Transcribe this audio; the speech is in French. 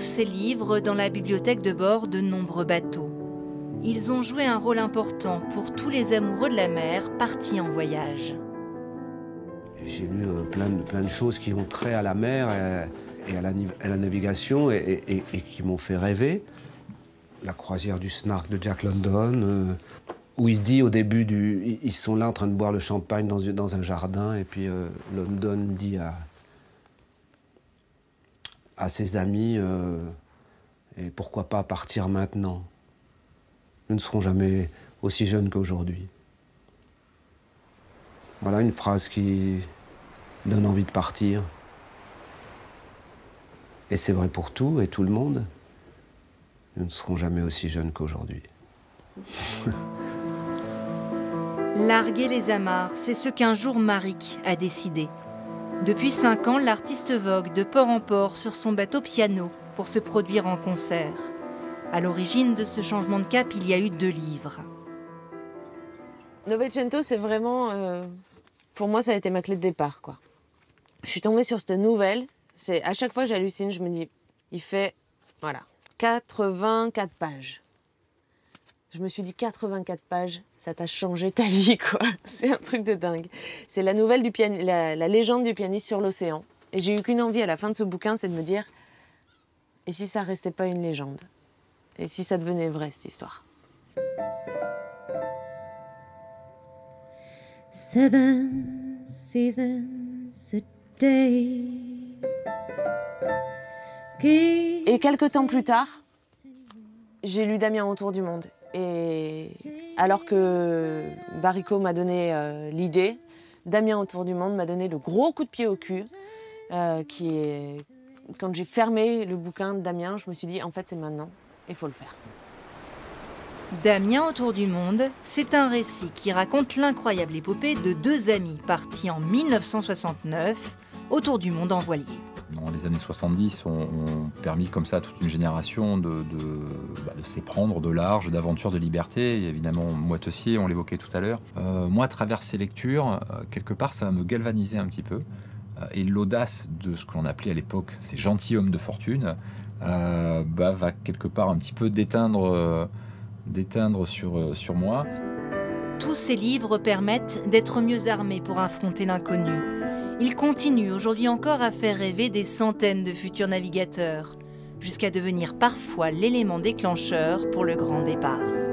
ces livres dans la bibliothèque de bord de nombreux bateaux. Ils ont joué un rôle important pour tous les amoureux de la mer partis en voyage. J'ai lu euh, plein de, plein de choses qui ont trait à la mer et, à, la, navigation et, qui m'ont fait rêver. La croisière du Snark de Jack London, euh, où il dit au début du. Ils sont là en train de boire le champagne dans, dans un jardin, et puis euh, London dit à, à ses amis Et pourquoi pas partir maintenant Nous ne serons jamais aussi jeunes qu'aujourd'hui. Voilà une phrase qui donne envie de partir. Et c'est vrai pour tout et tout le monde. Nous ne serons jamais aussi jeunes qu'aujourd'hui. Larguer les amarres, c'est ce qu'un jour Marik a décidé. Depuis cinq ans, l'artiste vogue de port en port sur son bateau piano pour se produire en concert. À l'origine de ce changement de cap, il y a eu deux livres. Novecento, c'est vraiment euh, pour moi, ça a été ma clé de départ, quoi. Je suis tombée sur cette nouvelle. À chaque fois j'hallucine, je me dis, il fait, voilà, 84 pages. Je me suis dit 84 pages, ça t'a changé ta vie, quoi. C'est un truc de dingue. C'est la nouvelle du pianiste, la, la légende du pianiste sur l'océan. Et j'ai eu qu'une envie à la fin de ce bouquin, c'est de me dire, et si ça restait pas une légende? Et si ça devenait vrai cette histoire? Seven seasons a day. Et quelques temps plus tard, j'ai lu Damien autour du monde. Et alors que Barrico m'a donné euh, l'idée, Damien autour du monde m'a donné le gros coup de pied au cul, euh, qui est quand j'ai fermé le bouquin de Damien, je me suis dit en fait c'est maintenant, il faut le faire. Damien autour du monde, c'est un récit qui raconte l'incroyable épopée de deux amis partis en 1969 autour du monde en voilier. Dans les années 70 ont, permis comme ça à toute une génération de, bah, s'éprendre de large, d'aventures, de liberté. Et évidemment, Moitessier, on l'évoquait tout à l'heure. Euh, moi, à travers ces lectures, euh, quelque part, ça va me galvaniser un petit peu. Euh, et l'audace de ce que l'on appelait à l'époque ces gentilshommes de fortune bah, va quelque part un petit peu déteindre d'éteindre sur, sur moi. Tous ces livres permettent d'être mieux armés pour affronter l'inconnu. Ils continuent aujourd'hui encore à faire rêver des centaines de futurs navigateurs, jusqu'à devenir parfois l'élément déclencheur pour le grand départ.